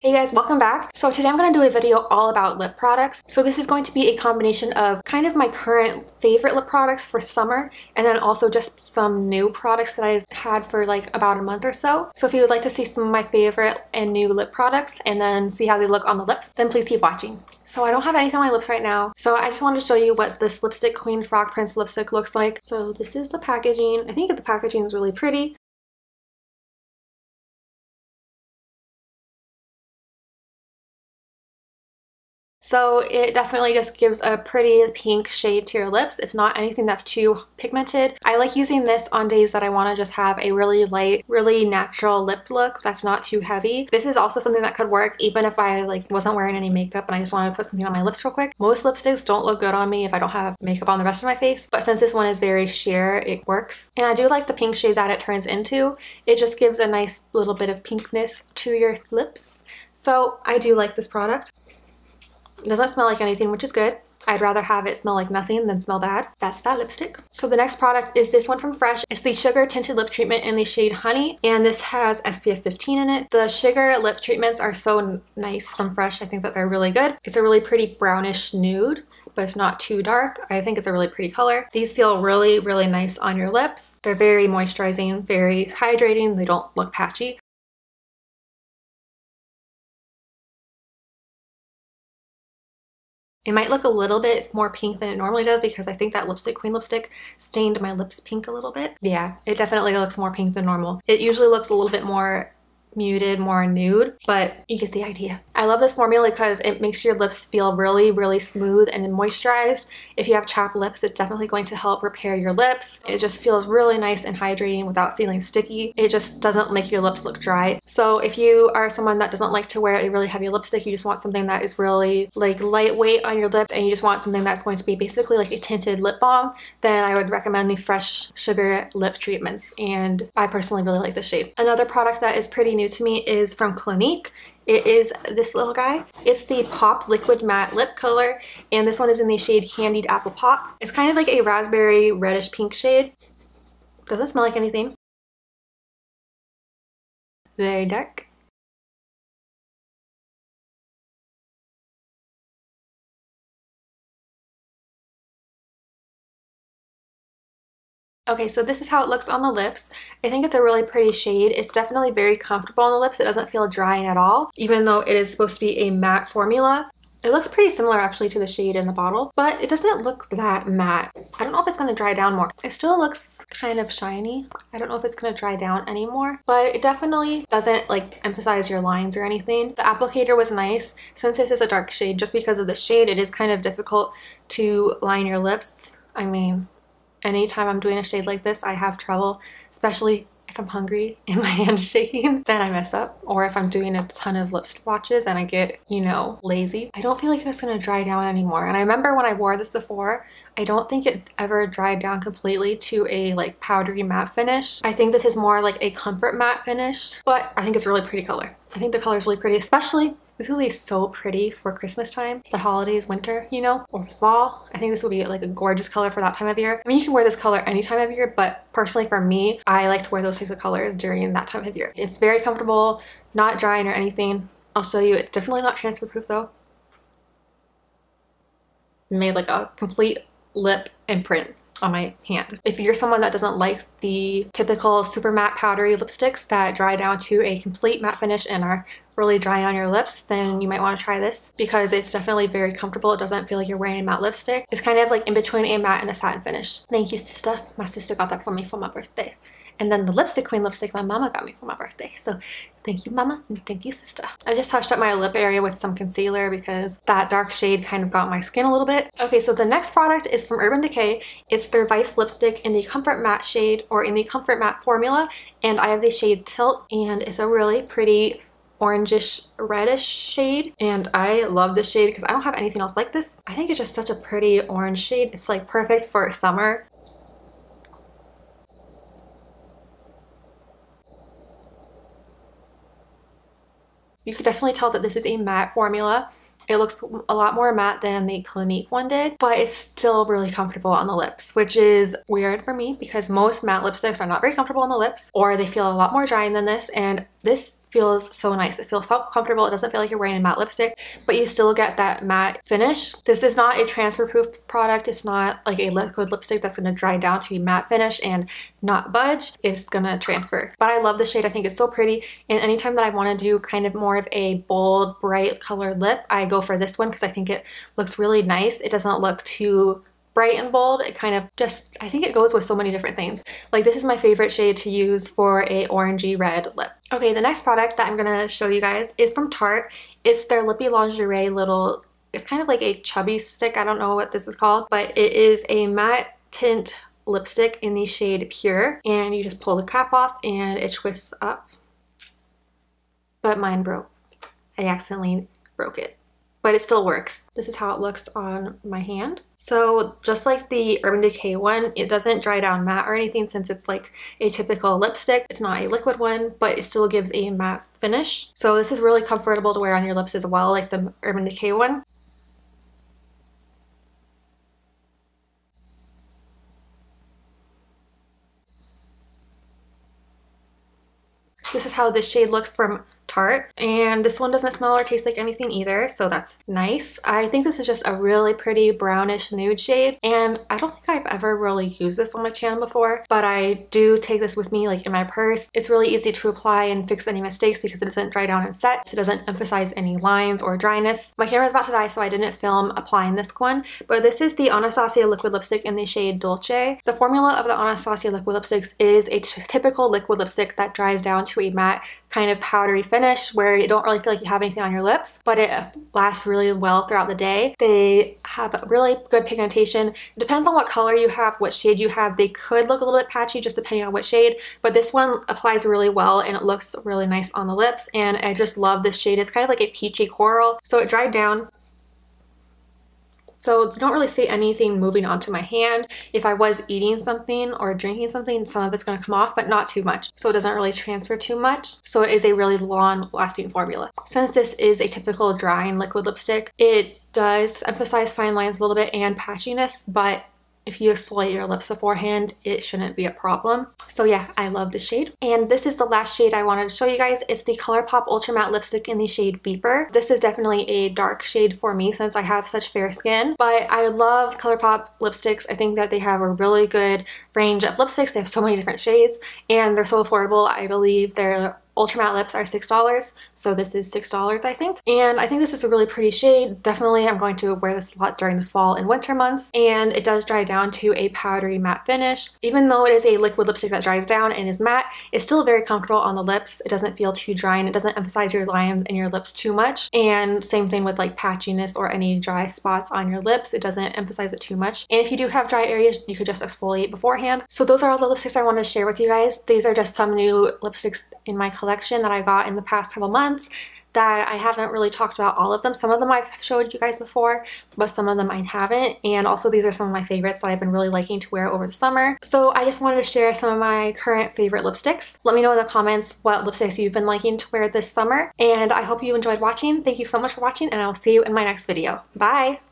Hey guys, welcome back. So today I'm going to do a video all about lip products. So this is going to be a combination of kind of my current favorite lip products for summer and then also just some new products that I've had for like about a month or so. So if you would like to see some of my favorite and new lip products and then see how they look on the lips, then please keep watching. So I don't have anything on my lips right now. So I just wanted to show you what this lipstick Queen Frog Prince lipstick looks like. So this is the packaging. I think the packaging is really pretty. So it definitely just gives a pretty pink shade to your lips. It's not anything that's too pigmented. I like using this on days that I want to just have a really light, really natural lip look that's not too heavy. This is also something that could work even if I like wasn't wearing any makeup and I just wanted to put something on my lips real quick. Most lipsticks don't look good on me if I don't have makeup on the rest of my face, but since this one is very sheer, it works. And I do like the pink shade that it turns into. It just gives a nice little bit of pinkness to your lips. So I do like this product. It doesn't smell like anything, which is good. I'd rather have it smell like nothing than smell bad. That's that lipstick. So the next product is this one from Fresh. It's the Sugar Tinted Lip Treatment in the shade Honey, and this has SPF 15 in it. The sugar lip treatments are so nice from Fresh. I think that they're really good. It's a really pretty brownish nude, but it's not too dark. I think it's a really pretty color. These feel really, really nice on your lips. They're very moisturizing, very hydrating. They don't look patchy. It might look a little bit more pink than it normally does because I think that lipstick, Queen lipstick, stained my lips pink a little bit. Yeah, it definitely looks more pink than normal. It usually looks a little bit more muted, more nude, but you get the idea. I love this formula because it makes your lips feel really, really smooth and moisturized. If you have chapped lips, it's definitely going to help repair your lips. It just feels really nice and hydrating without feeling sticky. It just doesn't make your lips look dry. So if you are someone that doesn't like to wear a really heavy lipstick, you just want something that is really like lightweight on your lip and you just want something that's going to be basically like a tinted lip balm, then I would recommend the Fresh Sugar Lip Treatments. And I personally really like this shade. Another product that is pretty new to me is from Clinique. It is this little guy. It's the Pop Liquid Matte Lip Color, and this one is in the shade Candied Apple Pop. It's kind of like a raspberry reddish pink shade. Doesn't smell like anything. Very dark. Okay, so this is how it looks on the lips. I think it's a really pretty shade. It's definitely very comfortable on the lips. It doesn't feel drying at all, even though it is supposed to be a matte formula. It looks pretty similar actually to the shade in the bottle, but it doesn't look that matte. I don't know if it's going to dry down more. It still looks kind of shiny. I don't know if it's going to dry down anymore, but it definitely doesn't like emphasize your lines or anything. The applicator was nice. Since this is a dark shade, just because of the shade, it is kind of difficult to line your lips. I mean, anytime I'm doing a shade like this, I have trouble, especially if I'm hungry and my hand is shaking, then I mess up. Or if I'm doing a ton of lip swatches and I get, you know, lazy. I don't feel like it's gonna dry down anymore. And I remember when I wore this before, I don't think it ever dried down completely to a like powdery matte finish. I think this is more like a comfort matte finish, but I think it's a really pretty color. I think the color is really pretty, especially this will be so pretty for Christmas time, the holidays, winter, you know, or fall. I think this will be like a gorgeous color for that time of year. I mean, you can wear this color any time of year, but personally for me, I like to wear those types of colors during that time of year. It's very comfortable, not drying or anything. I'll show you. It's definitely not transfer proof though. Made like a complete lip imprint on my hand. If you're someone that doesn't like the typical super matte powdery lipsticks that dry down to a complete matte finish and are really dry on your lips, then you might want to try this because it's definitely very comfortable. It doesn't feel like you're wearing a matte lipstick. It's kind of like in between a matte and a satin finish. Thank you, sister. My sister got that for me for my birthday. And then the lipstick queen lipstick my mama got me for my birthday. So thank you mama and thank you sister. I just touched up my lip area with some concealer because that dark shade kind of got my skin a little bit. Okay, so the next product is from Urban Decay. It's their Vice lipstick in the Comfort Matte shade or in the Comfort Matte formula. And I have the shade Tilt and it's a really pretty orangish reddish shade and I love this shade because I don't have anything else like this. I think it's just such a pretty orange shade. It's like perfect for summer You could definitely tell that this is a matte formula. It looks a lot more matte than the Clinique one did, but it's still really comfortable on the lips, which is weird for me because most matte lipsticks are not very comfortable on the lips or they feel a lot more drying than this and this feels so nice. It feels so comfortable. It doesn't feel like you're wearing a matte lipstick, but you still get that matte finish. This is not a transfer proof product. It's not like a liquid lipstick that's going to dry down to a matte finish and not budge. It's going to transfer. But I love the shade. I think it's so pretty. And anytime that I want to do kind of more of a bold, bright colored lip, I go for this one because I think it looks really nice. It doesn't look too bright and bold. It kind of just, I think it goes with so many different things. Like this is my favorite shade to use for a orangey red lip. Okay, the next product that I'm gonna show you guys is from Tarte. It's their Lippie Lingerie little, it's kind of like a chubby stick. I don't know what this is called, but it is a matte tint lipstick in the shade Pure. And you just pull the cap off and it twists up. But mine broke. I accidentally broke it but it still works. This is how it looks on my hand. So just like the Urban Decay one, it doesn't dry down matte or anything since it's like a typical lipstick. It's not a liquid one, but it still gives a matte finish. So this is really comfortable to wear on your lips as well, like the Urban Decay one. This is how this shade looks from Tarte. And this one doesn't smell or taste like anything either, so that's nice. I think this is just a really pretty brownish nude shade. And I don't think I've ever really used this on my channel before, but I do take this with me like in my purse. It's really easy to apply and fix any mistakes because it doesn't dry down and set. So it doesn't emphasize any lines or dryness. My camera's about to die, so I didn't film applying this one, but this is the Anastasia liquid lipstick in the shade Dolce. The formula of the Anastasia liquid lipsticks is a typical liquid lipstick that dries down to a matte kind of powdery finish where you don't really feel like you have anything on your lips, but it lasts really well throughout the day. They have a really good pigmentation. It depends on what color you have, what shade you have. They could look a little bit patchy just depending on what shade, but this one applies really well and it looks really nice on the lips. And I just love this shade. It's kind of like a peachy coral. So it dried down so don't really see anything moving onto my hand. If I was eating something or drinking something, some of it's to come off, but not too much. So it doesn't really transfer too much. So it is a really long lasting formula. Since this is a typical drying liquid lipstick, it does emphasize fine lines a little bit and patchiness, but if you exfoliate your lips beforehand, it shouldn't be a problem. So yeah, I love this shade. And this is the last shade I wanted to show you guys. It's the ColourPop Ultra Matte Lipstick in the shade Beeper. This is definitely a dark shade for me since I have such fair skin, but I love ColourPop lipsticks. I think that they have a really good range of lipsticks. They have so many different shades and they're so affordable. I believe they're Ultra Matte Lips are $6, so this is $6 I think. And I think this is a really pretty shade. Definitely I'm going to wear this a lot during the fall and winter months. And it does dry down to a powdery matte finish. Even though it is a liquid lipstick that dries down and is matte, it's still very comfortable on the lips. It doesn't feel too dry and it doesn't emphasize your lines and your lips too much. And same thing with like patchiness or any dry spots on your lips. It doesn't emphasize it too much. And if you do have dry areas, you could just exfoliate beforehand. So those are all the lipsticks I wanted to share with you guys. These are just some new lipsticks in my collection collection that I got in the past couple months that I haven't really talked about all of them. Some of them I've showed you guys before, but some of them I haven't. And also these are some of my favorites that I've been really liking to wear over the summer. So I just wanted to share some of my current favorite lipsticks. Let me know in the comments what lipsticks you've been liking to wear this summer. And I hope you enjoyed watching. Thank you so much for watching and I'll see you in my next video. Bye!